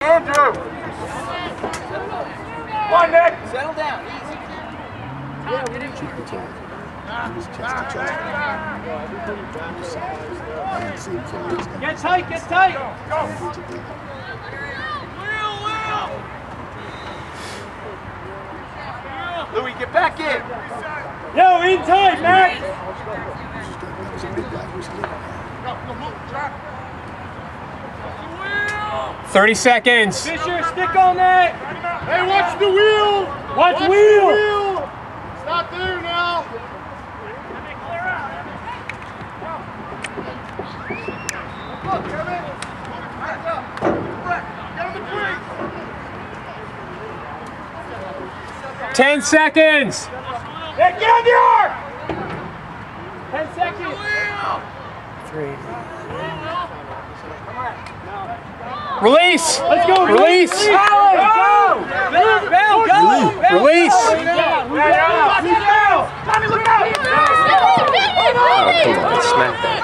Andrew! One, Nick! Settle down. Truth be told, he was chest to chest. I didn't see him for years now. Get tight, get tight. We're together. Louis, get back in! Yo, in tight, Mac. That was a big guy. He was little. 30 seconds. Fisher, stick on that. Hey, watch the wheel! Watch wheel. Stop there now! Look, Kevin! Hands up! Get the crease! 10 seconds. Hey, get on the arc. 10 seconds. Release. Let's go. Release. Go. Go. Bell, go. Bell, Release. go. Move out. Move out. Move out. Tommy, look out. Oh, come on. Smack that.